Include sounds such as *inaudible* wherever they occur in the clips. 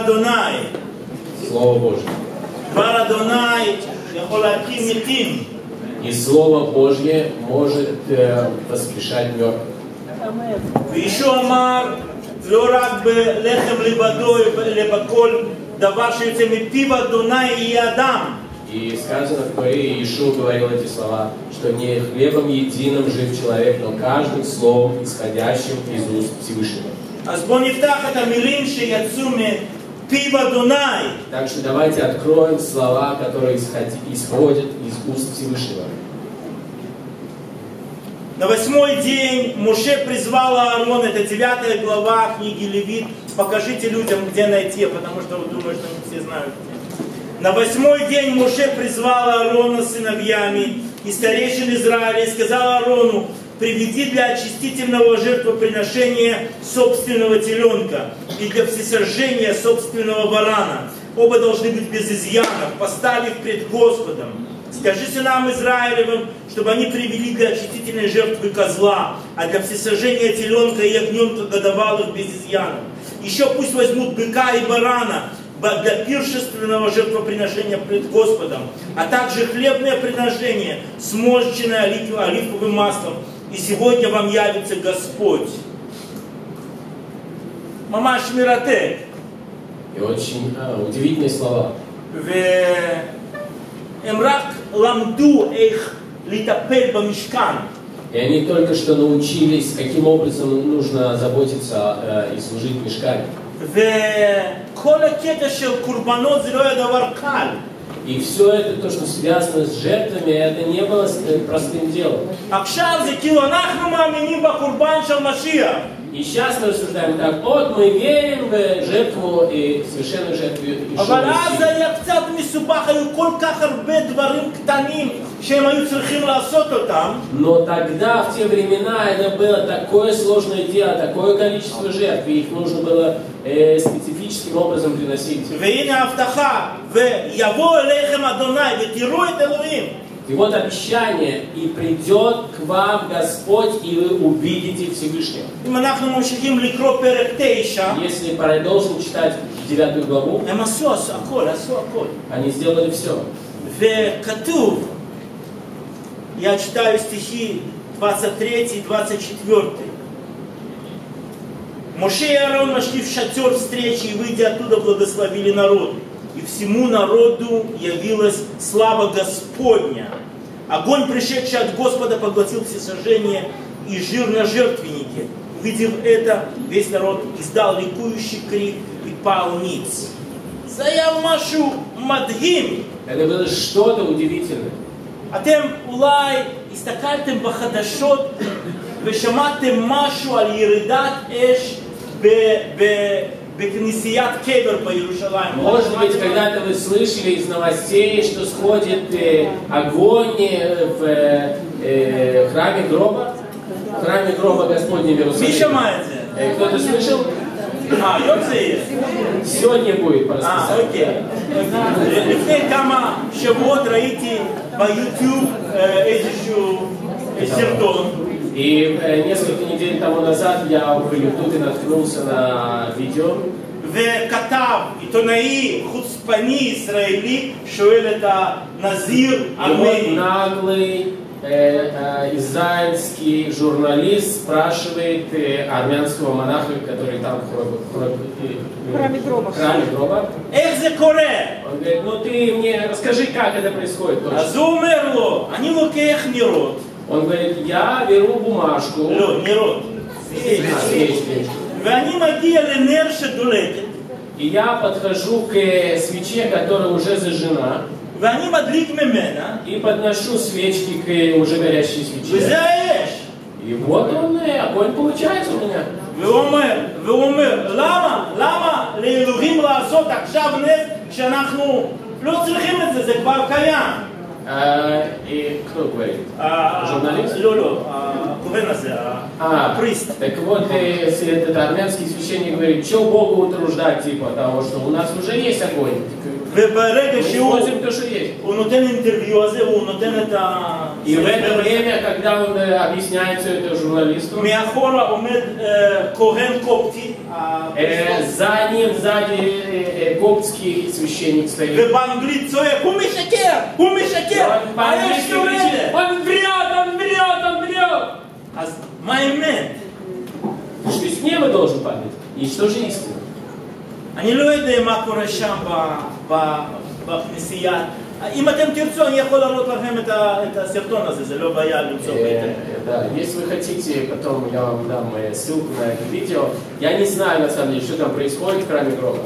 אדוני. Слово Божье. דבר אדוני יכול להקים מתים. И Слово Божье может э, воскрешать мертвых. וישוע אמר, לא רק בלחם לבדו, אלא בכל דבר שיוצא מפיו אדוני יהיה אדם. И сказано в Торе, Иешуа говорил эти слова, что не хлебом единым жив человек, но каждым словом, исходящим из уст Всевышнего. אז בואו נפתח את המילים שיצאו מפיו אדוני. так что давайте откроем слова, которые исходят из уст Всевышнего. На восьмой день Муше призвал Аарон, это девятая глава книги Левит. Покажите людям, где найти, потому что думаю, что не все знают. На восьмой день Муше призвал Аарона с сыновьями и старейшин Израиля и сказал Аарону, приведи для очистительного жертвоприношения собственного теленка и для всесожжения собственного барана. Оба должны быть без изъянов, поставь их пред Господом. Скажи сынам Израилевым, чтобы они привели для очистительной жертвы козла, а для всесожжения теленка и ягненка годовалых без изъянов. Еще пусть возьмут быка и барана ба- для пиршественного жертвоприношения пред Господом, а также хлебное приношение, сморщенное олив- оливковым маслом. И сегодня вам явится Господь. Мамаш Мирате. И очень а, удивительные слова. והם רק למדו איך לטפל במשכן. И они только что научились, каким образом нужно заботиться э, и служить мешками. וכל הקטע של קורבנות זה לא היה דבר קל. и все это, то, что связано с жертвами, это не было э, простым делом. И сейчас мы рассуждаем так, вот мы верим в э, жертву и священную жертву Иешуа Но тогда, в те времена, это было такое сложное дело, такое количество жертв, и их нужно было э, специфическим образом приносить. И вот обещание, и придет к вам Господь, и вы увидите Всевышнего. Если продолжим читать девятую главу, они сделали все. Я читаю стихи 23 24. Моше и Аарон нашли в шатер встречи и, выйдя оттуда, благословили народ И всему народу явилась слава Господня. Огонь, пришедший от Господа, поглотил все сожжения и жир на жертвеннике. Увидев это, весь народ издал ликующий крик и пал ниц. זה היה משהו מדהים. Это было что-то удивительное. אתם אולי הסתכלתם בחדשות ושמעתם משהו על ירידת אש ב- ב- בכנסיית קבר בירושלים. Может быть, когда-то вы слышали из новостей, что сходит э, огонь э, в э, э, храме гроба, в храме гроба Господня в מי Иерусалиме. שמע את זה? Э, Кто-то слышал? אה, היום זה יהיה. Сегодня будет по אה, расписанию. אוקיי. לפני כמה שבועות ראיתי ביוטיוב אה, איזשהו אה, סרטון. И э, несколько недель тому назад я в Ютубе наткнулся на видео, וכתב, עיתונאי חוצפני ישראלי, שואל את הנזיר и вот ארמני. наглый э, э, израильский журналист спрашивает э, армянского монаха, который там в храм- в храм- э, храме гроба. в храме гроба. איך זה קורה? Он говорит, ну ты мне расскажи, как это происходит. точно». אז הוא אומר לו, אני лукех нерод. Он говорит, я беру бумажку, לא, נרות. А, свечки, свечки. ואני מגיע לנר שדולקת, и я подхожу к э, свече, которая уже зажжена, ואני מדליק ממנה, и подношу свечки к э, уже горящей וזה свече. האש. И вот он, э, огонь получается у меня. והוא אומר, והוא אומר, למה? למה לאלוהים לעשות עכשיו נס שאנחנו לא צריכים את זה, זה כבר קיים. А, и кто говорит? ה- Журналист? לא, לא, הכהן הזה, ה- А, הפריסט. так вот, э, если этот армянский священник говорит, что Богу утруждать, типа того, что у нас уже есть огонь. וברגע Мы שהוא используем то, что есть. הוא נותן אינטרוויו הזה, הוא נותן את ה... И в это время, когда он э, объясняет все это журналисту, מאחורה עומד אה, כהן קופטי, а, Э, за ним, сзади э, э, коптский священник стоит. ובאנגלית צועק, הוא משקר, הוא משקר, Он по-английски האש יורדת. кричит, он врет, он врет, он врет. אז מה האמת? Что с неба должен падать? И что же истина? אני לא יודע מה קורה שם ב- ב- בכנסייה. אם אתם תרצו, אני יכול להראות לכם את ה- את הסרטון הזה, זה לא בעיה למצוא Э, באינטרנט. да, если вы хотите, потом я вам дам э, ссылку на это видео. Я не знаю, на самом деле, что там происходит в храме гроба.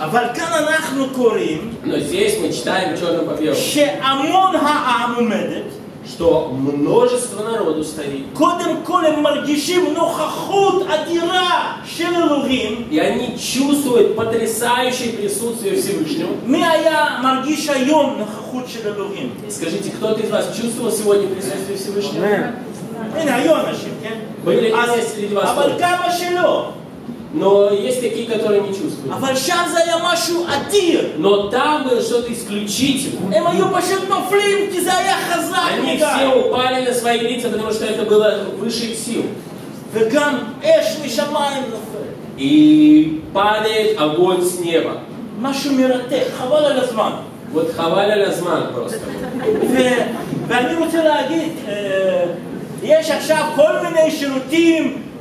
אבל כאן אנחנו קוראים Но здесь мы читаем черным по белому, שהמון העם עומדת, что множество народу стоит. Кодем колем маргишим нохахут адира шелелугим. И они чувствуют потрясающее присутствие Всевышнего. Миая маргиша йом нохахут шелелугим. Скажите, кто-то из вас чувствовал сегодня присутствие Всевышнего? Нет. Были ли вас? А Балькама а шелелугим. Но есть такие, которые не чувствуют. אבל שם זה היה משהו אדיר. Но там было что-то исключительное. הם היו פשוט נופלים כי זה היה חזק Они מדי. все упали на свои лица, потому что это было выше их сил. וגם אש משמיים נופל. И падает огонь с неба. משהו מרתק, חבל על הזמן. Вот хаваля лазман просто. ו- ואני רוצה להגיד, אה, יש עכשיו כל מיני שירותים, השתחוויה בעולם כולו.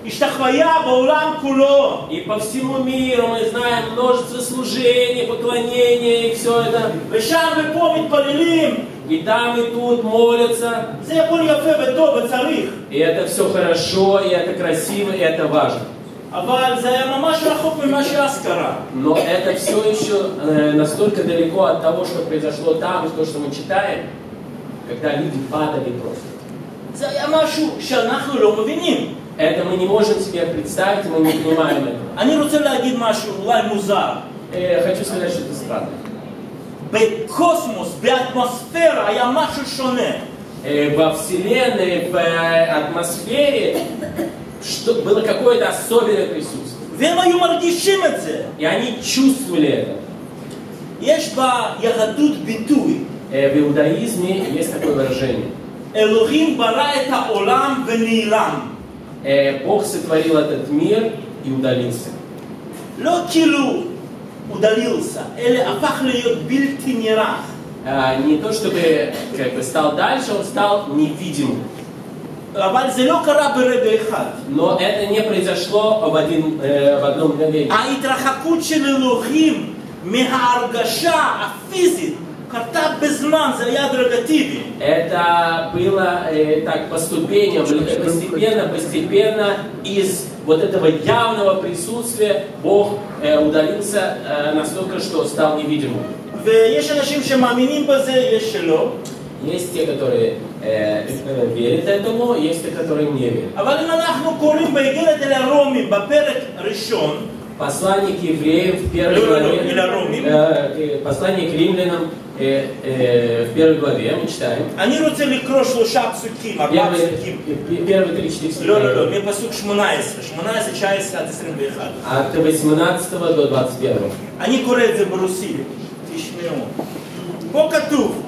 И по всему миру мы знаем множество служений, поклонений и все это. ושם ופה מתפללים. И там, и тут молятся. זה הכל יפה וטוב וצריך. И это все хорошо, и это красиво, и это важно. אבל זה היה ממש רחוק ממה שאז קרה. Но это все еще э, настолько далеко от того, что произошло там, и то, что мы читаем, когда люди падали просто. זה היה משהו שאנחנו לא מבינים. Это мы не можем себе представить, мы не понимаем этого. אני רוצה להגיד משהו אולי מוזר. Э, хочу сказать, что это странно. בקוסמוס, באטמוספירה, היה משהו שונה. Э, во Вселенной, в э, атмосфере что, было какое-то особенное присутствие. והם היו מרגישים את זה. И они чувствовали это. יש ביהדות ביטוי, Э, в иудаизме есть такое выражение. אלוהים ברא את העולם ונעלם. Э, Бог сотворил этот мир и удалился. לא כאילו הוא דלילסה, אלא הפך להיות בלתי נראה. А, не то чтобы как бы стал дальше, он стал невидимым. אבל זה לא קרה ברגע אחד. Но это не произошло в, один, э, в одно мгновение. ההתרחקות של אלוהים מההרגשה הפיזית это было э, так по ступеням, э, постепенно, постепенно из вот этого явного присутствия Бог э, удалился э, настолько, что стал невидимым. Есть те, которые э, верят этому, есть те, которые не верят. אבל אם אנחנו קוראים באיגרת אל הרומים בפרק ראשון, Послание к евреям в первой Ну, ну, ну, главе, или Ромим. э, к- послание к римлянам э, э, в первой главе мы читаем. אני רוצה לקרוא שלושה פסוקים, ארבעה Первые, פסוקים. п- первые три-четыре стиха. לא, לא, לא, מפסוק 18, 18, 19 עד 21. От 18 до 21. אני קורא את זה ברוסית, תשמעו. פה כתוב,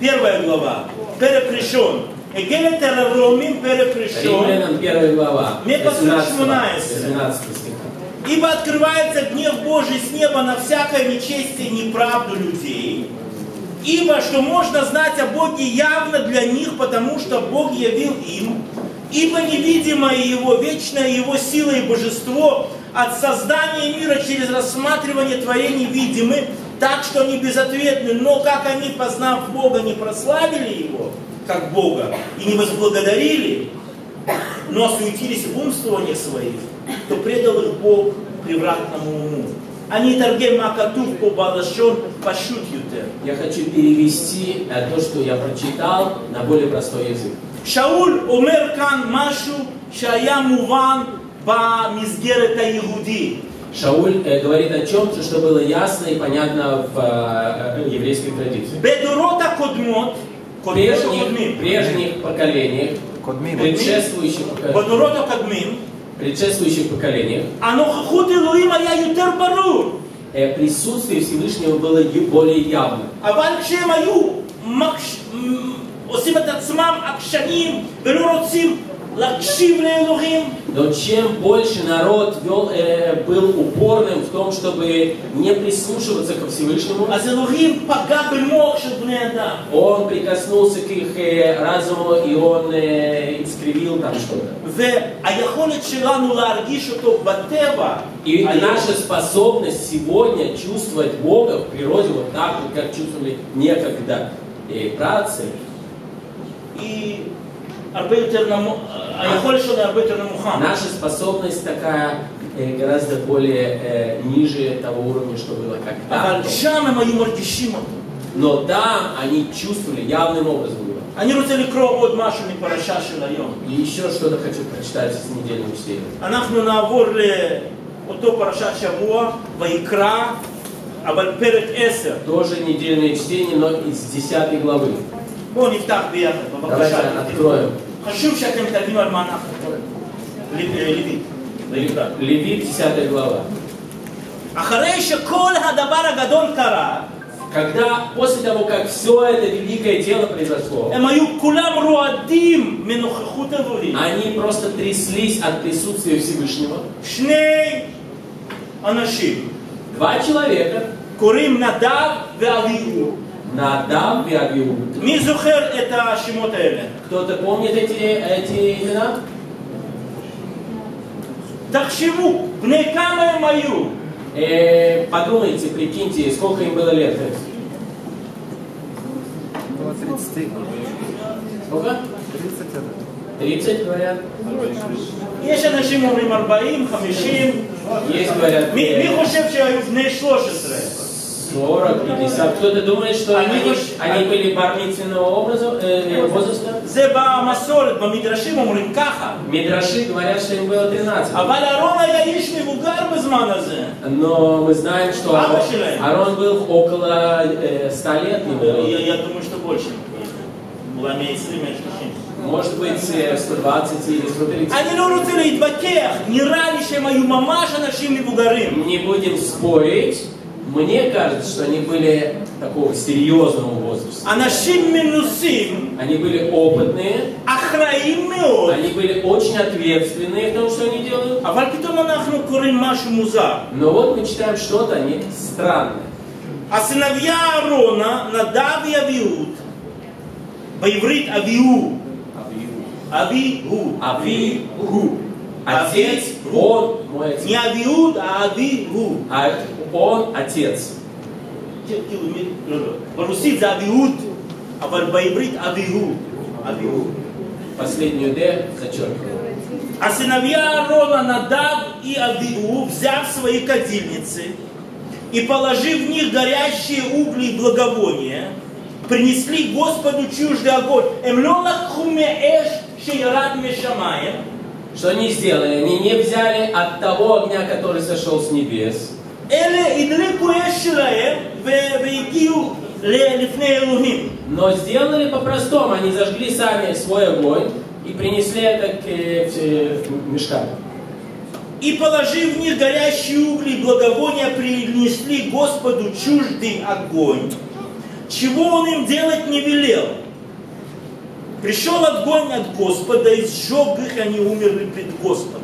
первая глава, פרק ראשון, איגרת אל הרומים, פרק ראשון, Римлянам 1 глава, Мне с послушать 17 18. с 12 стиха. Ибо открывается гнев Божий с неба на всякое нечестие и неправду людей. Ибо что можно знать о Боге явно для них, потому что Бог явил им. Ибо невидимое Его, вечная Его сила и божество от создания мира через рассматривание творений видимы, так что они безответны. Но как они, познав Бога, не прославили Его, как Бога, и не возблагодарили, но осуетились в умствованиях своих, то предал их Бог превратному уму. אני אתרגם מה כתוב פה בלשון פשוט יותר. Я хочу перевести э, то, что я прочитал, на более простой язык. שאול אומר כאן משהו שהיה מובן במסגרת היהודית. Шауль э, говорит о чем-то, что было ясно и понятно в э, э, еврейской традиции. בדורות הקודמות, קודמות прежних, הקודמים, прежних поколениях, קודמים. предшествующих, поко- בדורות הקודמים, предшествующих поколениях, הנוכחות אלוהים היה יותר ברור. э, присутствие Всевышнего было е- более явным. אבל כשהם היו מקש... מ- עושים את עצמם עקשנים ולא רוצים להקשיב לאלוהים, Но чем больше народ вел, э, был упорным в том, чтобы не прислушиваться ко Всевышнему, он прикоснулся к их э, разуму и он э, искривил там что-то. И наша способность сегодня чувствовать Бога в природе вот так, вот, как чувствовали некогда и працы. И הרבה יותר נמוך, היכולת שלנו הרבה יותר נמוכה. наша способность такая э, гораздо более э, ниже того уровня, что было когда-то. אבל שם הם היו מרגישים אותו. Но там они чувствовали явным образом его. אני רוצה לקרוא עוד משהו מפרשה של היום. И еще что-то хочу прочитать из недельного чтения. אנחנו נעבור לאותו פרשת שבוע, ויקרא, אבל פרק 10. Тоже недельное чтение, но из 10 главы. בואו נפתח ביחד, Давайте בבקשה. откроем. חשוב שאתם תבינו על מה אנחנו קוראים. לוי, ויקרא. Левит, 10 глава. אחרי שכל הדבר הגדול קרה, Когда, после того, как все это великое дело произошло, הם היו כולם רועדים מנוכחות אלוהים. они просто тряслись от присутствия Всевышнего. שני אנשים, Два человека, קוראים נדב ואביהו. Надав и Авиуд. מי זוכר את השמות האלה? Кто-то помнит эти, эти имена? תחשבו, בני כמה הם היו? Э, подумайте, прикиньте, сколько им было лет. Около 30. Сколько? 30 это. 30, говорят. יש אנשים אומרים 40, 50, Есть, говорят, מי, מי э, חושב שהיו בני 13? 40, 50. Кто-то думает, что Они они, вообще- они были бармицинного образа, э, возраста? זה במסורת, במדרשים אומרים ככה. Мидраши говорят, что им было 13. אבל אהרון היה איש מבוגר בזמן הזה. Но мы знаем, что Папа Арон, Шилай. Арон был около э, 100 лет. ему было. я, я думаю, что больше. אולי 120, 130. Может быть, э, 120 или 130. אני לא רוצה להתווכח, נראה לי שהם היו ממש אנשים מבוגרים. Не будем спорить. Мне кажется, что они были такого серьезного возраста. Они были опытные. Они были очень ответственные в том, что они делают. А Но вот мы читаем что-то они странное. А сыновья Аарона, Надав и Авиуд, боеврит Авиу. Авиу. Авиу. Авиу. Отец, он мой отец. Не Авиуд, а Авигу. А он отец. Ну, ну, по-русски за Авиуд, а в Арбаибрит Авигу. Авигу. Последнюю «д» зачеркиваю. А сыновья Аарона Надав и Авигу, взяв свои кадильницы и положив в них горящие угли и благовония, принесли Господу чуждый огонь. Эмлёнах хуме эш шеярат мешамаем – что они сделали? Они не взяли от того огня, который сошел с небес. Но сделали по-простому. Они зажгли сами свой огонь и принесли это к, э, к, к э, мешкам. И положив в них горящие угли, благовония принесли Господу чуждый огонь, чего он им делать не велел. Пришел огонь от Господа, и сжег их, они умерли пред Господом.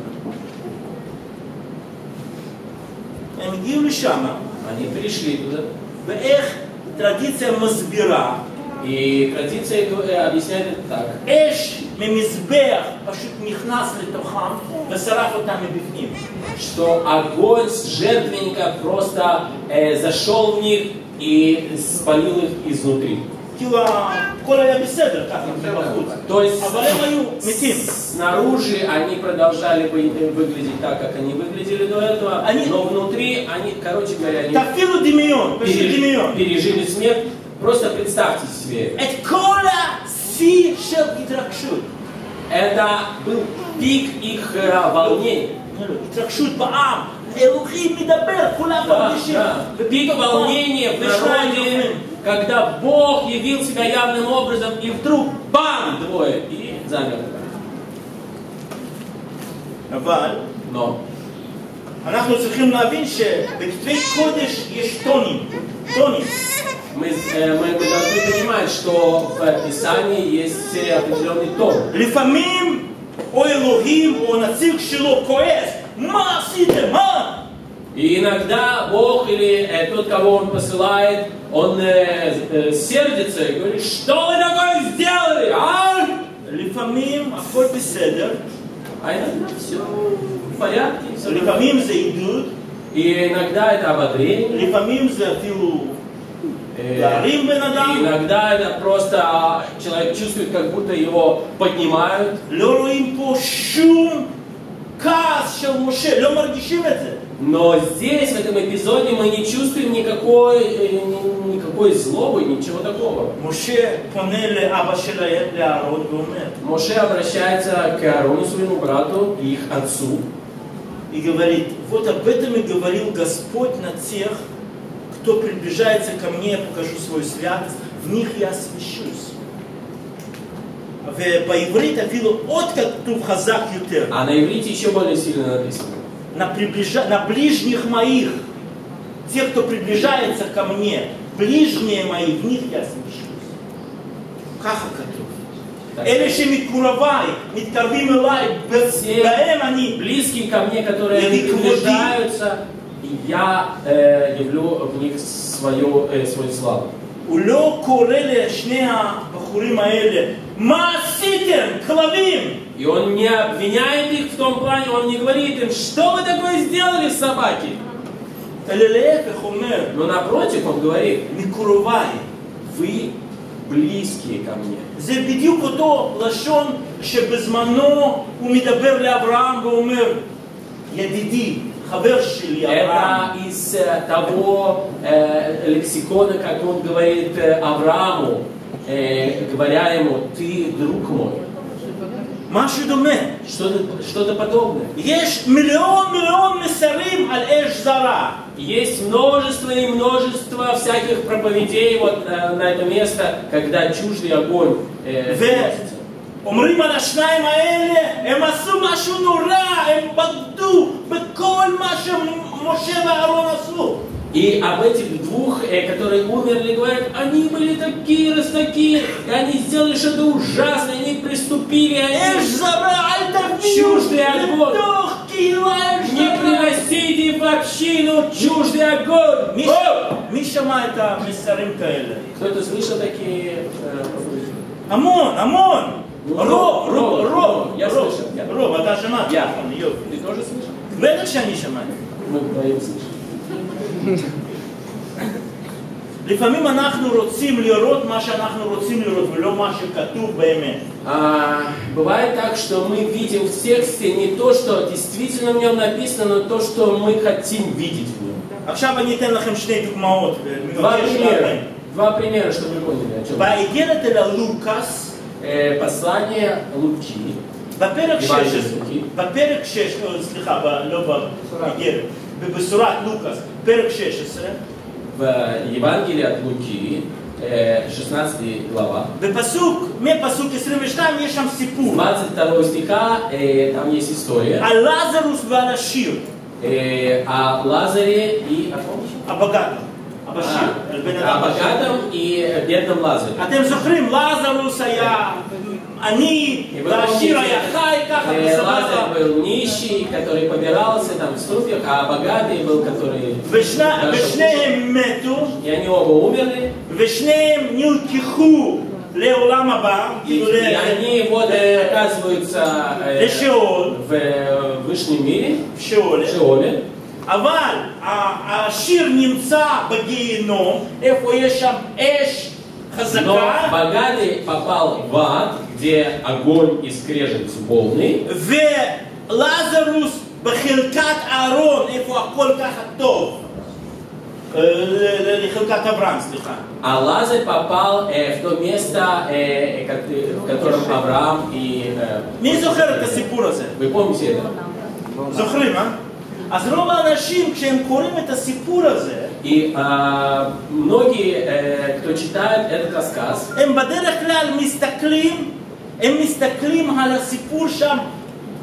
Они пришли туда. Эх, традиция Мазбира. И традиция э, объясняет это так. Эш мемизбех пашут нихнас летохам, весараф там и бифним. Что огонь с жертвенника просто э, зашел в них и спалил их изнутри. כאילו הכל היה בסדר ככה מבחוץ. То есть אבל הם היו מתים. снаружи они продолжали бы- э, выглядеть так, как они выглядели до этого, Они- но внутри они, короче говоря, они תפעילו דמיון, פשוט переж- דמיון. пережили смерть. Просто представьте себе, את כל השיא של התרגשות. это был пик их э, волнений. התרגשות בעם, אלוהים מדבר, כולם Да, מרגישים. да. Пик волнения в ושניים народе, נופלים. когда Бог явил себя явным образом, и вдруг бам, двое, и замер. אבל Но אנחנו צריכים להבין שבכתבי קודש יש טונים, טונים. мы, э, мы, мы должны понимать, что в Писании есть э, определенный тон. לפעמים או אלוהים או הנציג שלו כועס, מה עשיתם? מה? И иногда Бог или э, тот, кого Он посылает, Он э, э, сердится и говорит, что вы такое сделали, а? לפעמים הכל בסדר, А иногда все в порядке, всё нормально. לפעמים זה עידוד, И иногда это ободрение, לפעמים זה אפילו э, להרים בן и אדם, иногда это просто а, человек чувствует, как будто его поднимают. לא רואים פה שום כעס של משה, לא מרגישים את זה. но здесь, в этом эпизоде, мы не чувствуем никакой, э, никакой злобы, ничего такого. А Моше обращается к Аарону, своему брату, и их отцу. И говорит, вот об этом и говорил Господь на тех, кто приближается ко мне, я покажу свой святость, в них я освящусь. А, а на иврите еще более сильно написано на, приближа... на ближних моих, те, кто приближается ко мне, ближние мои, в них я освящусь. ככה כתוב. Так. אלה שמקורביי, מתקרבים אליי, Все בהם אני близкие ко мне, которые Или приближаются, и я э, явлю в них свою, э, свою славу. הוא לא קורא לשני הבחורים האלה, מה עשיתם, כלבים? И он не обвиняет их в том плане, он не говорит им, что вы такое сделали, собаки. אלא להפך אומר, Но напротив, он говорит, מקורביי. вы близкие ко мне. זה בדיוק אותו לשון שבזמנו הוא מדבר לאברהם ואומר, ידידי, חבר שלי אברהם, Это из э, того э, лексикона, как он говорит э, Аврааму, э, говоря ему, ты друг мой. משהו דומה. Что-то что подобное. יש מיליון מיליון מסרים על אש זרה. Есть множество и множество всяких проповедей вот э, на это место, когда чуждый огонь э, ו- вносится. אומרים על השניים האלה, הם עשו משהו נורא, הם בגדו בכל מה שמשה ואהרון עשו. И об этих двух, э, которые умерли, говорят, они были такие, раз такие, и они сделали что-то ужасное, они приступили, אש они זרה, אל תביאו чуждый огонь. לתוך קהילה אש Не זרה. приносите в общину чуждый огонь. מי, О! מי שמע את המסרים כאלה? Кто-то слышал такие э, проповеди? המון, המון. Ну, רוב, רוב, רוב, רוב, רוב. я רוב. слышал, я. רוב, אתה שמעת. Я. נכון, יופי. Ты тоже слышал? בטח שאני שמעתי. Мы вдвоем слышали. לפעמים אנחנו רוצים לראות מה שאנחנו רוצים לראות ולא מה שכתוב באמת. А, бывает так, что мы видим в тексте не то, что действительно в нем написано, но то, что мы хотим видеть в нем. עכשיו אני אתן לכם שני דוגמאות. ואני Два מבקש примера. לכם. Два примера, чтобы вы поняли, о чем. באיגרת אל הלוקאס, Э, послание Луки, בפרק 16, Евангелие לוקי. בפרק 6, אה, סליחה, ב- לא באיגרת, בבשורת לוקאס, פרק 16, в Евангелии от Луки, э, 16 глава, בפסוק, מפסוק 22 יש שם סיפור 22 стиха, э, там есть история על לזרוס ועל השיר, э, о Лазаре и о ком еще? הבגד, הבשיר, על בן А, אדם о בשיר. богатом и бедном Лазаре. אתם זוכרים, לזרוס היה עני, И вы והשיר помните, היה חי ככה э, Лазарь בסבבה. был нищий, который побирался там в ступьях, а богатый был, который... ושני- даже ושניהם מתו, И они оба умерли, ושניהם נלקחו לעולם הבא, и, כאילו и ל- они вот э, оказываются э, לשאול, в э, высшем мире, שאול, в Шеоле, אבל ה- השיר נמצא בגיהינום, איפה יש שם אש но חזקה, богатый попал в ад, где огонь и скрежет полный, ולזרוס בחלקת אהרון, איפה הכל ככה טוב. אה, ל- ל- לחלקת אברהם, סליחה. а Лазарь попал э, в то место, э, ко- в котором Авраам и... э, מי זוכר את הסיפור הזה? Вы помните это? זוכרים, אה? אז רוב האנשים, כשהם קוראים את הסיפור הזה, И а, многие, э, кто читает этот рассказ, הם בדרך כלל מסתכלים, הם מסתכלים על הסיפור שם,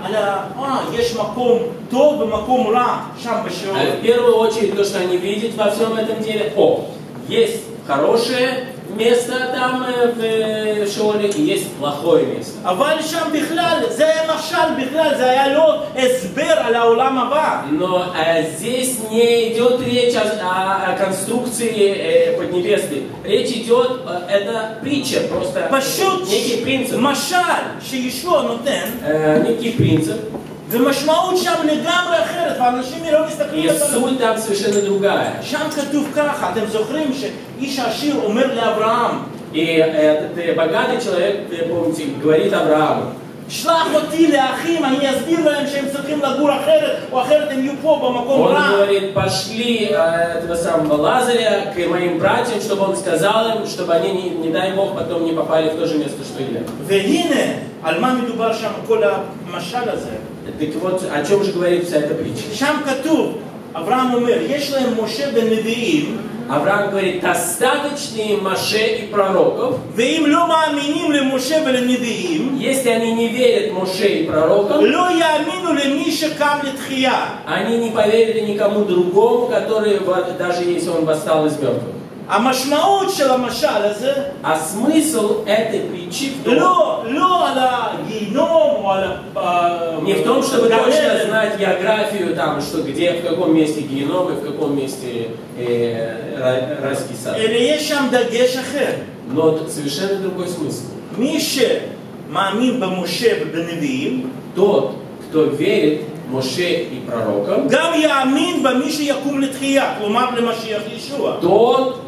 על ה... אה, יש מקום טוב ומקום רע שם בשאול. э, в первую очередь то, что они видят во всем этом деле, о, есть хорошее место там э, в э, Шиоле и есть плохое место. אבל שם בכלל, זה היה משל בכלל, זה היה לא הסבר על העולם הבא. Но э, здесь не идет речь о, о- о конструкции э, Поднебесной. Речь идет, э, это притча, просто פשוט некий принцип. משל שישוע נותן, Э, некий принцип. ומשמעות שם לגמרי אחרת, ואנשים לא מסתכלים И על זה. суть там совершенно другая. שם כתוב ככה, אתם זוכרים שאיש העשיר אומר לאברהם, И этот э, богатый человек, э, помните, говорит Аврааму, שלח אותי לאחים, אני אסביר להם שהם צריכים לגור אחרת, או אחרת הם יהיו פה במקום он רע. говорит, пошли э, этого самого Лазаря к моим братьям, чтобы он сказал им, чтобы они, не, не дай Бог, потом не попали в то же место, что и я. והנה, על מה מדובר שם כל המשל הזה? Так вот, о чем же говорит вся эта притча? Шам Катув, Авраам умер, есть ли Моше бен Невиим? Авраам говорит, достаточные Моше и пророков. Веим ло аминим, ле Моше бен Невиим. Если они не верят Моше и пророкам. Ло яамину ле Миша кам ле Они не поверили никому другому, который, даже если он восстал из мертвых. המשמעות של המשל הזה, А смысл этой притчи в том, לא, לא על הגיהינום או על ה- Не в том, чтобы גן точно עדן, знать географию, там, что где, в каком месте геном и в каком месте э, ра- райский сад. אלא יש שם דגש אחר. Но тут совершенно другой смысл. מי שמאמין במשה ובנביאים, Тот, кто верит Моше и пророкам, גם יאמין במי שיקום לתחייה, כלומר למשיח ישוע. тот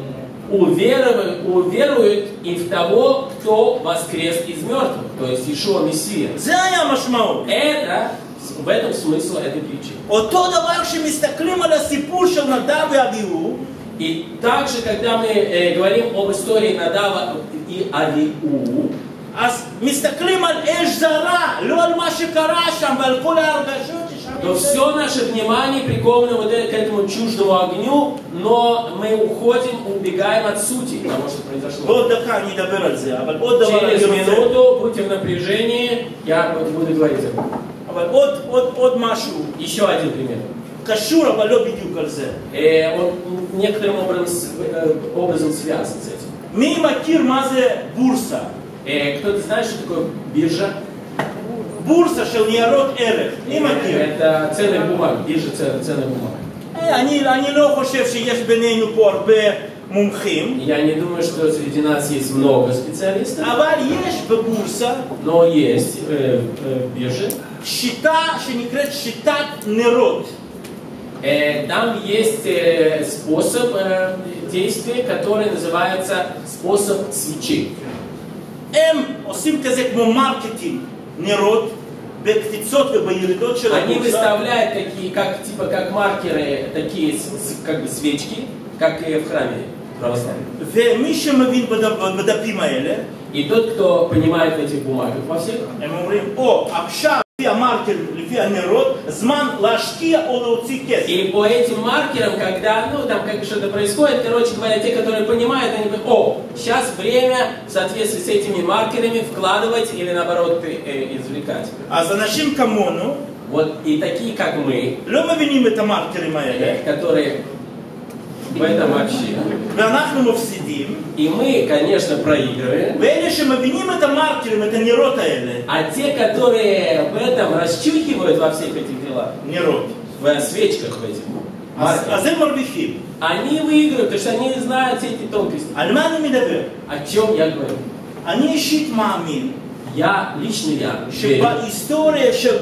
уверует, уверует и в того, кто воскрес из мертвых, то есть Ишуа Мессия. זה היה המשמעות. Это, в этом смысл этой притчи. אותו דבר כשמסתכלים על הסיפור של נדב ואביהו, И также, когда мы э, говорим об истории Надава и Авиу, אז מסתכלים על אש זרה, לא על מה שקרה שם ועל כל ההרגשות ששם то נמצאים. все наше внимание приковано вот э- к этому чуждому огню, но мы уходим, убегаем от сути того, что произошло. בעוד דקה אני אדבר על זה, אבל עוד דבר אני Через רוצה, минуту, будьте в напряжении, я буду говорить об этом. אבל עוד, עוד, עוד משהו, Еще один пример. קשור אבל לא בדיוק על זה. Э, он некоторым образом, с- э, образом связан с этим. מי מכיר מה זה בורסה? Э, кто-то знает, что такое биржа? בורסה של ניירות ערך, מי מכיר? Это ценные бумаги, биржа цен- ценных бумаг. אה, אני, אני לא חושב שיש בינינו פה הרבה מומחים, Я не думаю, что среди нас есть много специалистов, אבל יש בבורסה но есть э, э, биржи. שיטה שנקראת שיטת נרות. Э, там есть э, способ э, действия, который называется способ свечи. הם עושים כזה כמו מרקטינג, нерод, они выставляют такие, как, типа, как маркеры, такие как бы свечки, как и в храме православия. И тот, кто понимает в этих бумагах во всех, о, и по этим маркерам, когда, ну, там как что-то происходит, короче говоря, те, которые понимают, они говорят, о, сейчас время в соответствии с этими маркерами вкладывать или наоборот э, э, извлекать. А за нашим коммуну, вот и такие, как мы, это маркеры мои, которые в этом общине. И мы, конечно, проигрываем. А те, которые в этом расчухивают во всех этих делах, в э, свечках в этих, маркерах, они выигрывают, потому что они знают все эти тонкости. О чем я говорю? Они ищут мамин. Я, лично я, Чтобы история чтобы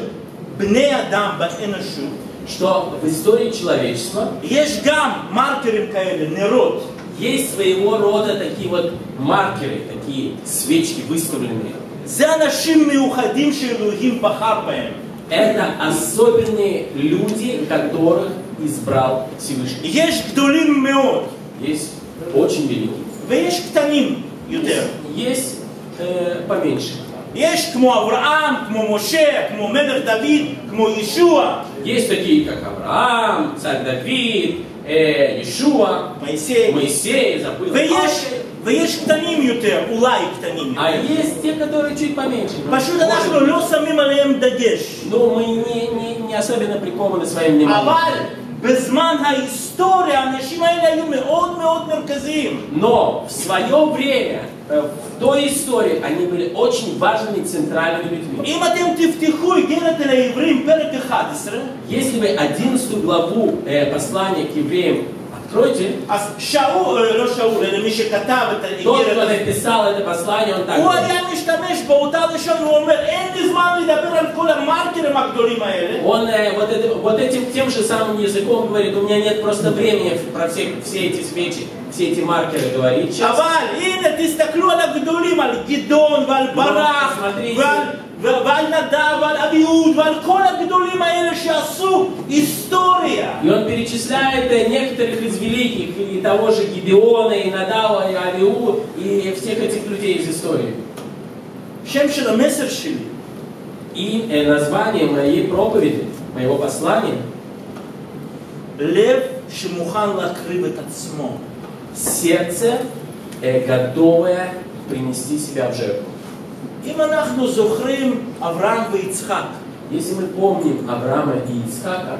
бне адам бен верю שבהיסטוריה של בני אדם באנושות, что в истории человечества יש גם מרקרים כאלה, נרות, есть своего рода такие вот маркеры, такие свечки выставленные. זה אנשים מיוחדים שאלוהים בחר בהם. Это особенные люди, которых избрал Всевышний. יש גדולים מאוד, Есть очень великие. ויש קטנים יותר. Есть э, поменьше. יש כמו אברהם, כמו משה, כמו מלך דוד, כמו ישוע, Есть такие, как Авраам, царь Давид, э, Иешуа, מויסי, Моисей, забыл. ויש, ויש קטנים יותר, אולי קטנים А יותר. есть те, которые чуть поменьше. Ну, פשוט может אנחנו быть. לא שמים עליהם דגש. Ну, мы не, не, не особенно прикованы своим вниманием. אבל בזמן ההיסטוריה האנשים האלה היו מאוד מאוד מרכזיים. Но в свое время, э, в той истории, они были очень важными центральными людьми. אם אתם תפתחו איגרת אל העברים פרק 11, Если вы 11 главу э, послания к евреям откроете, אז שאול, אה, לא שאול, אלא מי שכתב את тот, האיגרת кто הזאת, написал это послание, он так הוא говорит. היה משתמש באותה לשון, הוא אומר, אין לי זמן לדבר על כל המרקרים הגדולים האלה. Он э, вот, это- вот этим тем же самым языком говорит, у меня нет просто времени про все, все эти свечи, все эти маркеры говорить сейчас. אבל הנה, תסתכלו על הגדולים, על גדעון ועל ברק תסמטריצי. ועל, ו- ועל נדב ועל אביהוד ועל כל הגדולים האלה שעשו היסטוריה. И он перечисляет э, некоторых из великих, и того же Гидеона, и Надава, и Авиу, и всех этих людей из истории. שם של המסר שלי, И э, название моей проповеди, моего послания, לב שמוכן להקריב את עצמו. сердце, э, готовое принести себя в жертву. אם אנחנו זוכרים אברהם ויצחק, Если мы помним Авраама и Ицхака,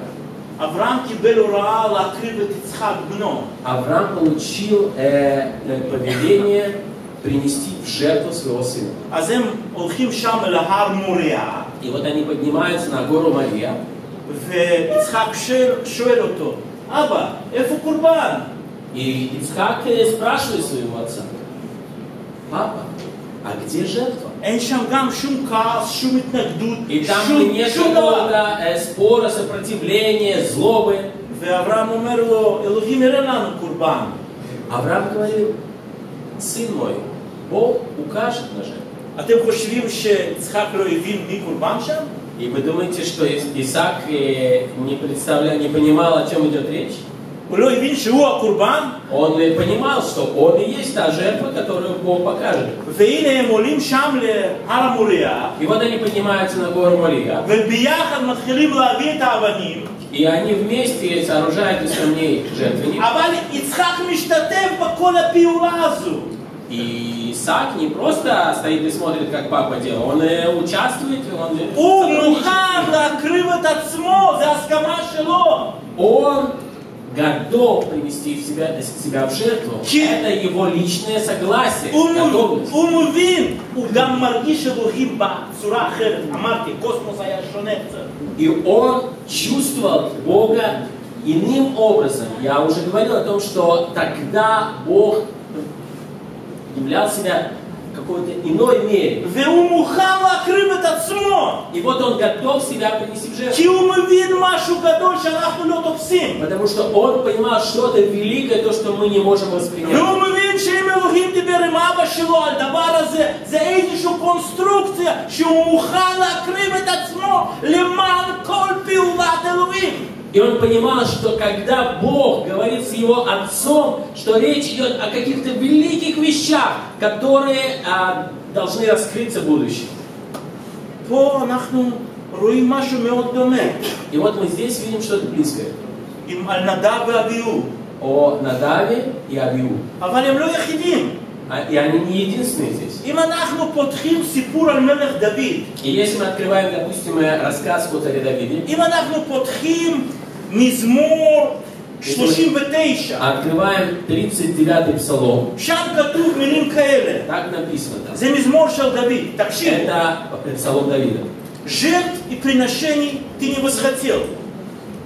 אברהם קיבל הוראה להקריב את יצחק בנו. Авраам получил э, э, повеление принести в жертву своего сына. אז הם הולכים שם אל ההר מוריה, И вот они поднимаются на гору Мария, ויצחק שואל, שואל אותו, אבא, איפה קורבן? и Ицхак э, спрашивает своего отца, папа, а где жертва? אין שם גם שום כעס, שום התנגדות, И там שום, нет שום דבר. какого-то э, спора, сопротивления, злобы. ואברהם אומר לו, אלוהים יראה לנו קורבן. Авраам говорил, сын мой, Бог укажет на жертву. אתם חושבים שיצחק לא הבין מי קורבן שם? И вы думаете, что Ис- Исаак э, не представлял, не понимал, о чем идет речь? Коли Он понимал, что он и есть та жертва, которую Бог покажет. И вот они поднимаются на гору Мория. И они вместе сооружают из камней жертвенник. И Исаак не просто стоит и смотрит, как папа делал, он участвует, он... Он Он готов принести в себя, себя в жертву. Чи- Это его личное согласие, הוא, מב- готовность. הוא מבין, הוא גם מרגיש אלוהים בצורה אחרת. אמרתי, קוסמוס היה שונה קצת. И он чувствовал Бога иным образом. Я уже говорил о том, что тогда Бог являл себя в какой-то иной мере. והוא מוכן להקריב את עצמו. И вот он готов себя принести в жертву. כי הוא מבין משהו גדול שאנחנו לא תופסים. Потому что он понимал что-то великое, то, что мы не можем воспринять. והוא מבין שאם אלוהים דיבר עם אבא שלו על דבר הזה, זה איזושהי קונסטרוקציה שהוא מוכן להקריב את עצמו למען כל פעולת אלוהים. И он понимал, что когда Бог говорит с его отцом, что речь идет о каких-то великих вещах, которые а, должны раскрыться в будущем. И вот мы здесь видим что-то близкое. О Надаве и Абиу. А, и они не единственные здесь. И если мы открываем, допустим, рассказ о царе Давиде, מזמור 39. Открываем 39 псалом. שם כתוב מילים כאלה. Так написано там. זה מזמור של דוד, תקשיב. Это псалом Давида. Жертв и приношений ты не восхотел.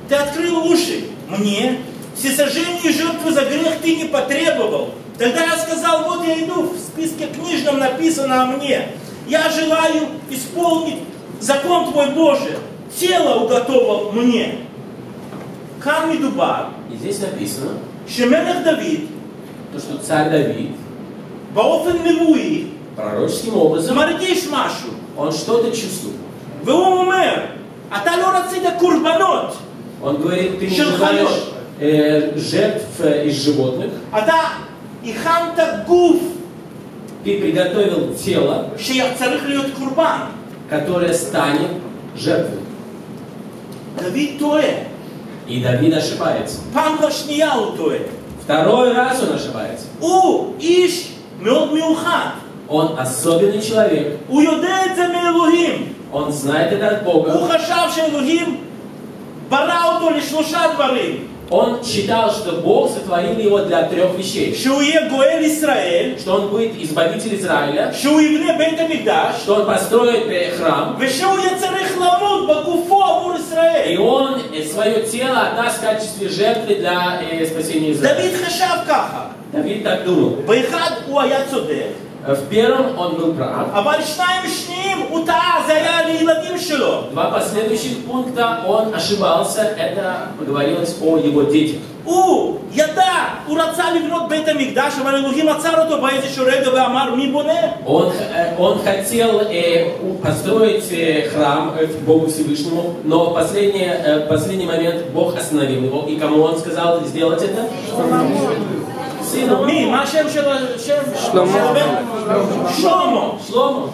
Ты открыл уши мне, всесожжение и жертвы за грех ты не потребовал. Тогда я сказал, вот я иду, в списке книжном написано о мне. Я желаю исполнить закон твой Божий. Тело уготовал мне. כאן מדובר И здесь написано, שמלך דוד то, что царь Давид באופן נבואי пророческим образом, מרגיש משהו. он что-то чувствует. והוא אומר, אתה לא רצית קורבנות, Он говорит, ты не Шелханот. желаешь э, жертв э, из животных, אתה הכנת גוף ты приготовил тело, שצריך להיות קורבן. которое станет жертвой. דוד טועה, И Давид ошибается. פעם בשנייה הוא טועה. Второй раз он ошибается. הוא איש מאוד מיוחד, Он особенный человек. הוא יודע את זה מאלוהים. Он знает это от הוא Бога. חשב שאלוהים ברא אותו לשלושה דברים. Он считал, что Бог сотворил его для трех вещей. Что он будет избавитель Израиля. Что он построит э, храм. И он э, свое тело отдаст в качестве жертвы для э, спасения Израиля. Давид так думал. באחד הוא היה צודק, В первом он был прав. אבל שניים שניים הוא טעה, זה היה לילדים שלו. Два последующих пункта он ошибался, это говорилось о его детях. הוא ידע, הוא רצה לבנות בית המקדש, אבל אלוהים עצר אותו באיזשהו רגע ואמר, מי בונה? Он, э, он хотел э, у- построить э, храм э, Богу Всевышнему, но в последний, э, в последний момент Бог остановил его. И кому он сказал сделать это? Сыну. מי? מה השם של ה- שם? שלמה. של הבן? שלמה. Шлому.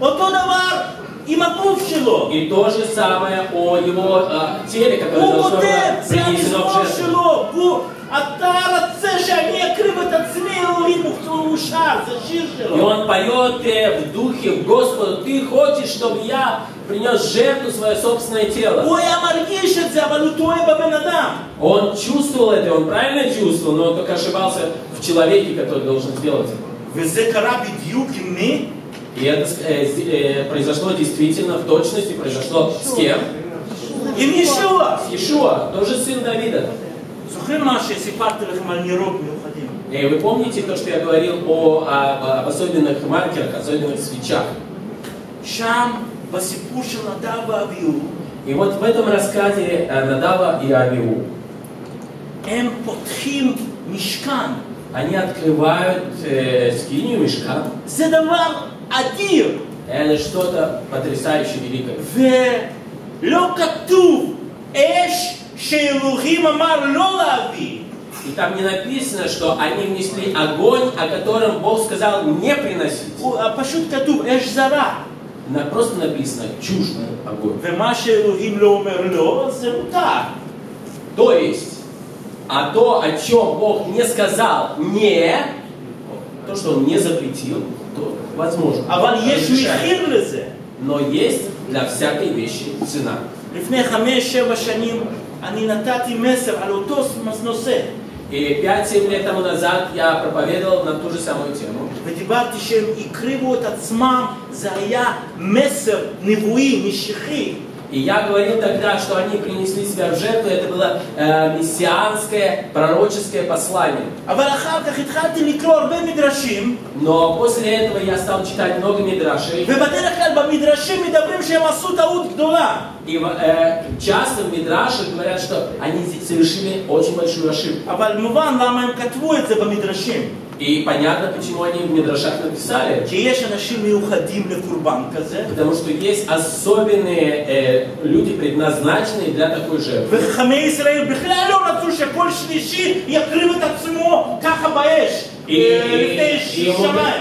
אותו דבר עם הגוף שלו. И то же самое о его э, теле, которое הוא должно כותב, было זה принесено в המזמור жертву. И он поет в духе Господу, ты хочешь, чтобы я принес жертву свое собственное тело. Он чувствовал это, он правильно чувствовал, но он только ошибался в человеке, который должен сделать это. И это э, э, произошло действительно в точности, произошло с кем? С Иешуа. С тоже сын Давида. И вы помните то, что я говорил о, о- об особенных маркерах, особенных свечах? שם, בסיפור של נדב ואביהו, И вот в этом рассказе э, Надава и Авиу, הם פותחים משכן. они открывают э, скинию мешка. זה דבר אדיר, Это что-то потрясающе великое. ולא כתוב אש שאלוהים אמר לא להביא. И там не написано, что они внесли огонь, о котором Бог сказал не приносить. הוא- פשוט כתוב אש זרה. На- Просто написано чуждый огонь. ומה שאלוהים לא אומר לא, זה מותר. То есть, а то, о чем Бог не сказал не, то, что Он не запретил, то возможно. אבל יש Разрешает. מחיר לזה. Но есть для всякой вещи цена. לפני חמש-שבע שנים אני נתתי מסר על אותו נושא, И 5-7 лет тому назад я проповедовал на ту же самую тему. ודיברתי שהם הקריבו את עצמם, זה היה מסר נבואי, משיחי. И я говорил тогда, что они принесли себя в жертву, это было э, мессианское, пророческое послание. אבל אחר כך התחלתי לקרוא הרבה מדרשים, Но после этого я стал читать много мидрашей, ובדרך כלל במדרשים מדברים שהם עשו טעות גדולה. и э, часто в мидрашах говорят, что они здесь совершили очень большую ошибку. אבל מובן למה הם כתבו את זה במדרשים. И понятно, почему они в мидрашах написали. כי יש אנשים מיוחדים לקורבן כזה, Потому что есть особенные э, люди, предназначенные для такой жертвы. וחכמי ישראל בכלל לא רצו שכל שלישי יקריב את עצמו ככה באש, и,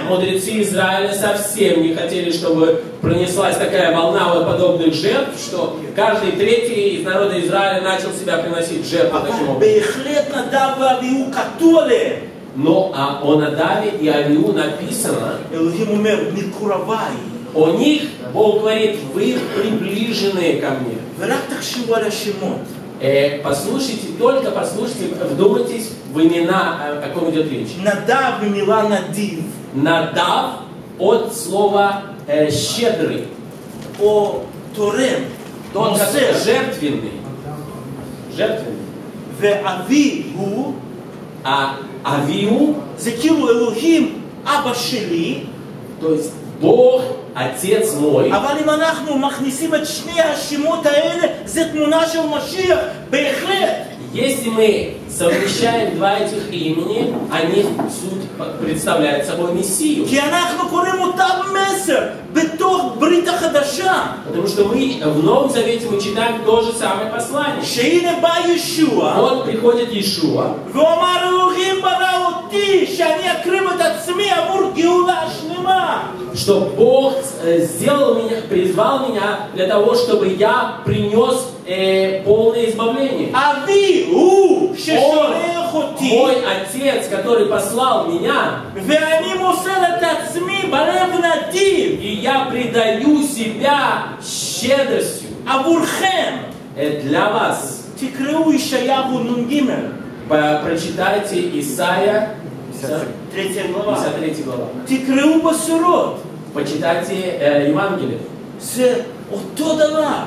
мудрецы Израиля совсем не хотели, чтобы пронеслась такая волна вот подобных жертв, что каждый третий из народа Израиля начал себя приносить жертву таким образом. Но а о Надаве и Авиу написано, о них Бог говорит, вы приближенные ко мне. ורק תחשבו על השמות. Э, послушайте, только послушайте, вдумайтесь в имена, о, о ком идет речь. נדב במילה נדיב, Надав от слова э, щедрый, או תורם, тот, который מוסר. жертвенный. Жертвенный. ואביהו, А Авиу, זה כאילו אלוהים אבא שלי, то есть Бог, Отец мой. אבל אם אנחנו מכניסים את שני השמות האלה, זה תמונה של משיח, בהחלט. Если мы совмещаем два этих имени, а они суть представляют собой Мессию. Потому что мы в Новом Завете мы читаем то же самое послание. Вот приходит Иешуа. Что Бог э, сделал меня, призвал меня для того, чтобы я принес э, полное избавление. Ави, у, Он, ששולח אותי, мой Отец, который послал меня, ואני מוסר את עצמי בלב נדיב и я предаю себя щедростью עבורכם. э, для вас. תקראו ישעיהו נ"ג, По- Прочитайте Исаия, 3 глава. 53 глава. תקראו בשורות. Почитайте э, Евангелие. זה אותו דבר.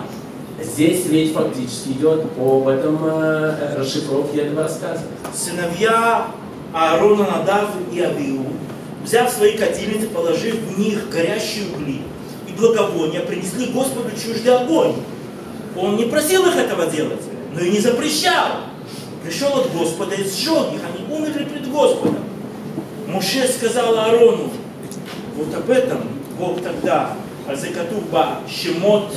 Здесь речь фактически идет об этом э, расшифровке этого рассказа. Сыновья Аарона, Надав и Авиу, взяв свои кадильницы, положив в них горящие угли и благовония, принесли Господу чуждый огонь. Он не просил их этого делать, но и не запрещал. Пришел от Господа и сжег их, они умерли пред Господом. Муше сказал Аарону, вот об этом Бог тогда, Азекатуба Шемот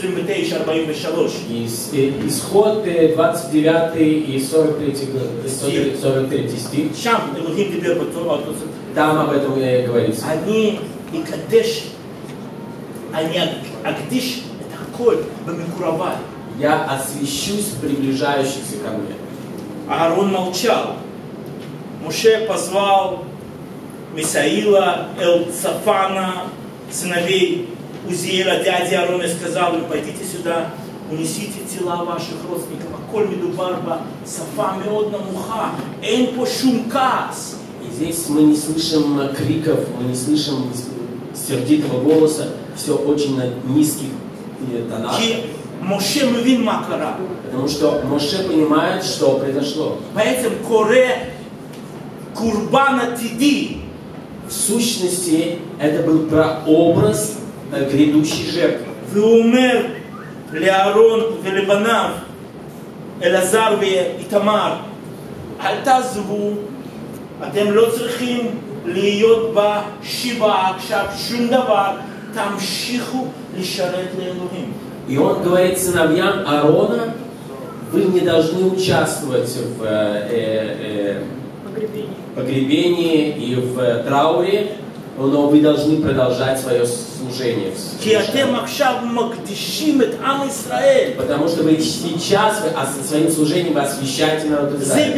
29-43. Исход 29 и 43, 43 стих. Там об этом и говорится. Они и кадеш, они агдиш, это коль, бамикурава. Я освящусь приближающихся ко мне. Аарон молчал. Муше позвал Мисаила, Элцафана, сыновей Узиера, дяди Аарона, сказал им, пойдите сюда, унесите тела ваших родственников. Коль Барба сафа меодна муха, эйн по шумкас. И здесь мы не слышим криков, мы не слышим сердитого голоса, все очень на низких э, тонах. Моше мывин макара. Потому что Моше понимает, что произошло. Поэтому коре курбана тиди. В сущности, это был прообраз грядущей жертвы. והוא אומר לאהרון ולבניו, אלעזר ואיתמר, אל תעזבו, אתם לא צריכים להיות בשיבה עכשיו שום דבר, תמשיכו לשרת לאלוהים. И он говорит сыновьям Аарона, вы не должны участвовать в э, э, э, погребении и в э, трауре, но вы должны продолжать свое служение. Потому что вы сейчас вы своим служением вы освещаете народ Израиля.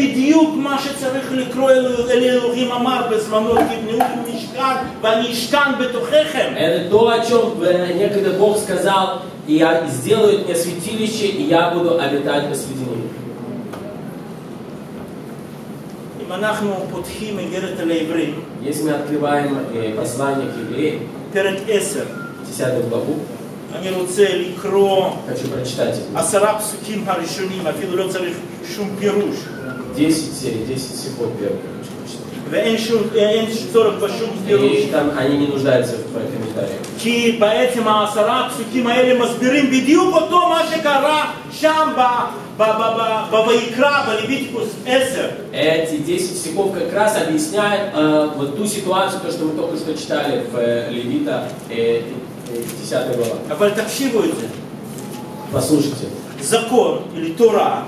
Это то, о чем э, некогда Бог сказал, и я сделаю мне святилище, и я буду обитать посреди них. אם אנחנו פותחים איגרת אל העברים, Если мы открываем э, послание к евреям, פרק 10, 10 главу, אני רוצה לקרוא хочу прочитать их. עשרה פסוקים הראשונים, אפילו לא צריך שום פירוש, 10, э, 10 стихов первых И там они не нуждаются в комментариях. כי בעצם העשרה הפסוקים האלה מסבירים בדיוק אותו מה שקרה שם ב- ב- ב- ב- ב- ויקרא, בלוויטיקוס 10. Эти 10 стихов как раз объясняют э, вот ту ситуацию, то, что мы только что читали в э, Левита э, э, 10 глава. אבל תקשיבו את זה, Послушайте. закон или Тора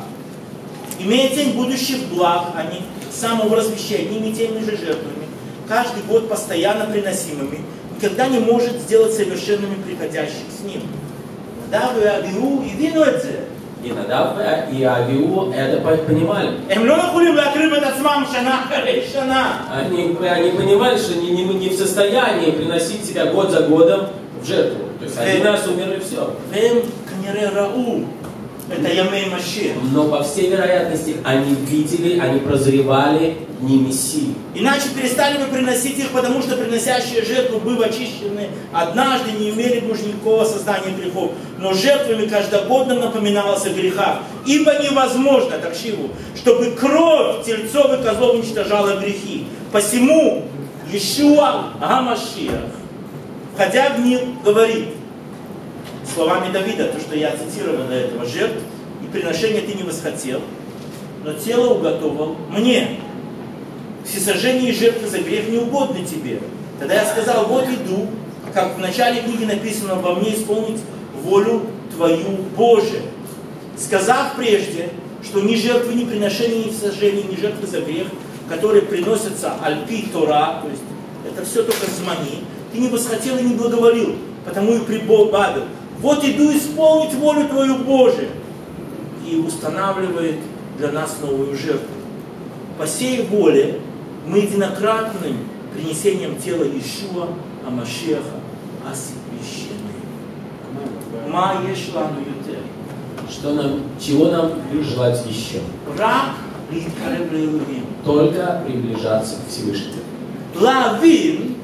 имеет тень будущих благ, они самообраз самого развещения, не теми же жертвами, каждый год постоянно приносимыми, никогда не может сделать совершенными приходящих с ним. Надав и Авиу и. И Надав и Авиу это понимали. Эм *laughs* они, они понимали, что они не, не в состоянии приносить себя год за годом в жертву. То есть один раз умер и все. Это Ямей Маши. Но по всей вероятности они видели, они прозревали не Мессию. Иначе перестали бы приносить их, потому что приносящие жертву, были очищены, однажды не имели больше никакого создания грехов. Но жертвами каждогодно напоминалось о грехах. Ибо невозможно, Такшиву, чтобы кровь тельцов и козлов уничтожала грехи. Посему Ишуа Гамашия, хотя в них говорит, словами Давида, то, что я цитировал до этого, жертв и приношения ты не восхотел, но тело уготовал мне. Всесожжение и жертвы за грех не угодны тебе. Тогда я сказал, вот иду, как в начале книги написано, во мне исполнить волю твою Боже. Сказав прежде, что ни жертвы, ни приношения, ни всесожжения, ни жертвы за грех, которые приносятся альпи Тора, то есть это все только змани, ты не восхотел и не благоволил, потому и прибавил. Вот иду исполнить волю Твою Божию. И устанавливает для нас новую жертву. По сей воле мы единократным принесением тела Ишуа Амашеха освящены. Ма ешлану ютер. Что нам, чего нам желать еще? Рак только приближаться к Всевышнему. Лавин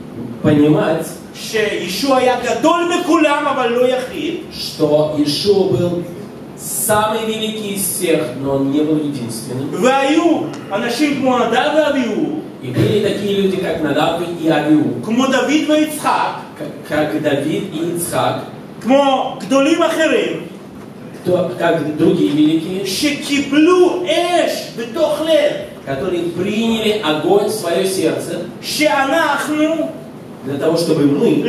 понимать שישוע היה גדול מכולם אבל לא יחיד, что Ишуа был самый великий из всех, но он не был единственным. והיו אנשים כמו נדב ואביהו, И были такие люди, как Надав и Авиу, כמו דוד ויצחק, как, как Давид и Ицхак, כמו גדולים אחרים, кто, как другие великие, שקיבלו אש בתוך לב, которые приняли огонь в свое сердце שאנחנו для того, чтобы мы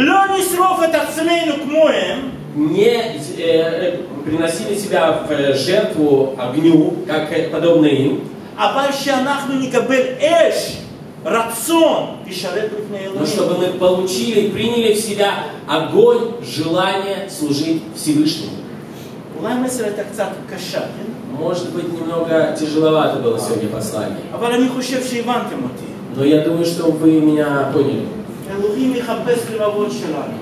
не э, э, приносили себя в э, жертву огню, как э, подобные им, но чтобы мы получили, приняли в себя огонь, желание служить Всевышнему. Может быть, немного тяжеловато было сегодня послание. Но я думаю, что вы меня поняли. אלוהים יחפש לבבות שלנו.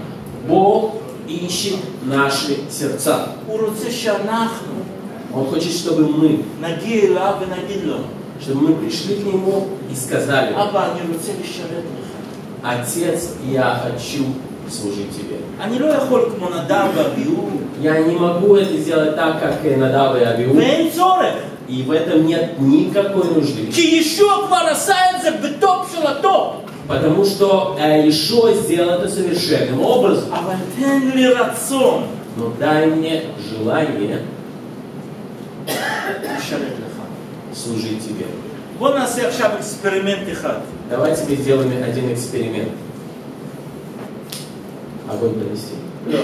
Бог ищет наши сердца. הוא רוצה שאנחנו Он хочет, чтобы мы, נגיע אליו ונגיד לו, чтобы мы пришли к Нему и сказали, אבא, אני רוצה לשרת לך. Отец, я хочу служить Тебе. אני לא יכול כמו נדב ואביהו, Я не могу это сделать так, как и Надав и Авиу, ואין צורך. и в этом нет никакой нужды. כי ישוע כבר עשה את זה בטופ של הטופ. Потому что э, Ишо сделал это совершенным образом. אבל תן לי רצון Но дай мне желание לשרת לך. служить Тебе. בוא נעשה עכשיו אקספרימנט אחד. Давайте мы сделаем один эксперимент. Огонь принести. לא,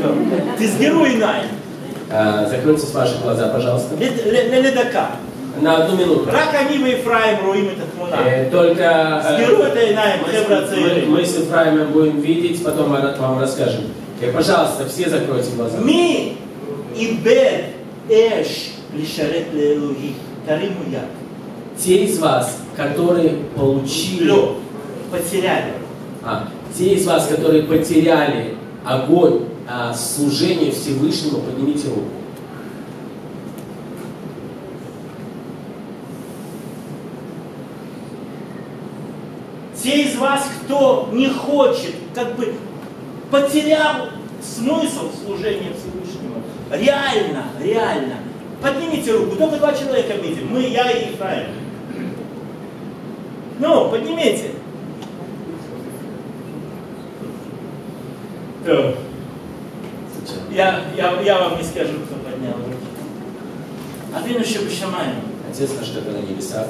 לא. תסגרו עיניים. Э, закройте ваши глаза, пожалуйста. לד- ל- לדקה. на одну минуту. Э, только Скиру э, это и мы, мы с Ифраимом будем видеть, потом мы вам расскажем. И, э, пожалуйста, все закройте глаза. Ми ибед эш лишарет лелуги. Тариму я. Те из вас, которые получили... Лё, потеряли. А, те из вас, которые потеряли огонь а, служения Всевышнего, поднимите руку. Те из вас, кто не хочет, как бы потерял смысл служения Всевышнему, реально, реально, поднимите руку, только два человека видим, мы, я и Ефраим. Ну, поднимите. Я, я, я вам не скажу, кто поднял руки. А ты ну еще бы. Естественно, что ты на небесах.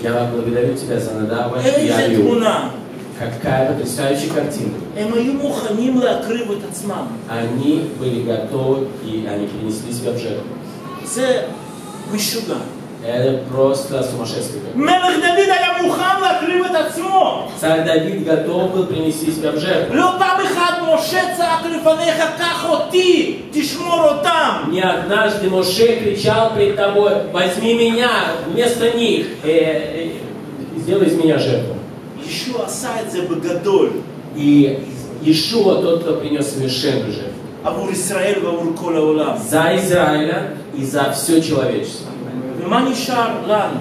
Я вам благодарю тебя за Надава и Авиу. Какая потрясающая картина. Они были готовы и они принесли себя в жертву. Это это просто сумасшествие. Мелех я мухан лакрив это цмо. Царь Давид готов был принести себя в жертву. Ихад Моше цак лифанеха кахоти тишмор. Не однажды Моше кричал пред тобой, возьми меня вместо них, э, э, сделай из меня жертву. Еще осадзе бы. И Ишуа тот, кто принес совершенную жертву. А за Израиля и за все человечество. Манишар лан.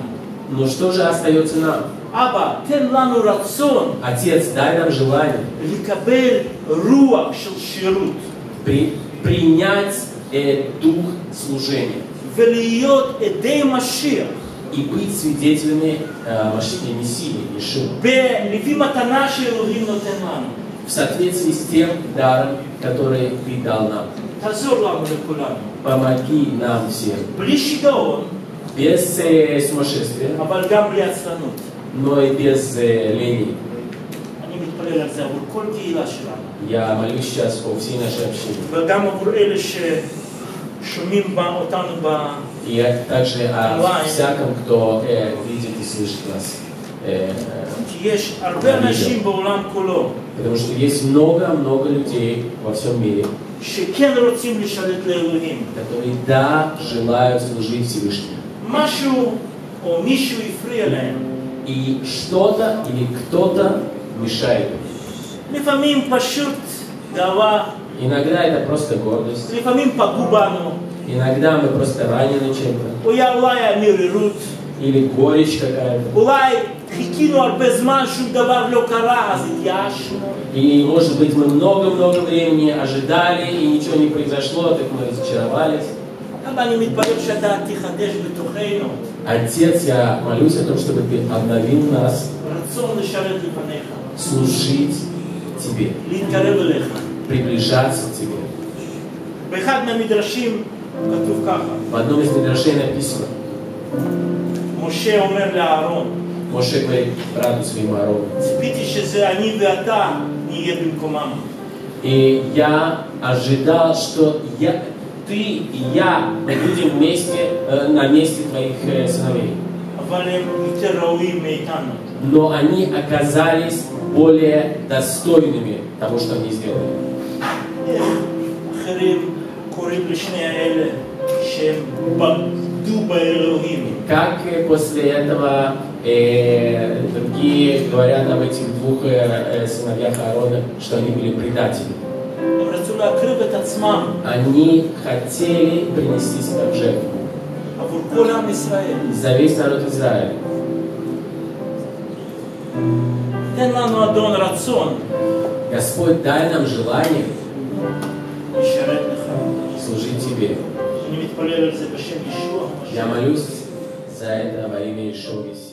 Но что же остается нам? Аба, тен лану рацион. Отец, дай нам желание. Ликабель руах шелширут. При, принять э, дух служения. Велиот эдей машиах. И быть свидетелями э, Машины Мессии, Ишуа. Бе леви матана шелурим нотен В соответствии с тем даром, который ты дал нам. Тазор лану кулан. Помоги нам всем. Блишидоон Без э, сумасшествия, אבל גם בלי עצלנות. но и без э, лени. אני מתפלל על זה עבור כל קהילה שלנו, Я молюсь сейчас о всей нашей общине. וגם עבור אלה ששומעים בה- אותנו ב... И также о Онлайн. всяком, кто э, видит и слышит нас. Э, э, כי יש הרבה אנשים בעולם כולו потому что есть много-много людей во всем мире, שכן רוצים לשרת לאלוהים. которые, да, желают служить Всевышнему. משהו או מישהו הפריע להם. И что-то или кто-то мешает им. לפעמים פשוט גאווה Иногда это просто гордость. לפעמים פגעו בנו, Иногда мы просто ранены чем-то. או היה אולי המרירות, Или горечь какая-то. אולי חיכינו הרבה זמן, שום דבר לא קרה, אז התייאשנו. И, может быть, мы много-много времени ожидали, и ничего не произошло, так мы разочаровались. Отец, я молюсь о том, чтобы Ты обновил нас служить Тебе, приближаться к Тебе. В одном из мидрашей написано, Моше говорит брату своему Аарону, и я ожидал, что я, ты и я будем вместе э, на месте твоих э, сыновей. Но они оказались более достойными того, что они сделали. Как э, после этого э, другие говорят об этих двух э, э сыновьях Аарона, что они были предателями? הם רצו להקריב את עצמם Они хотели принести себя в жертву עבור כל עם ישראל. за весь народ Израиля. תן לנו אדון רצון Господь, дай нам желание לשרת לך. служить Тебе. אני מתפלל על זה בשם ישוע. Я молюсь за это во имя Ишуа Мессии.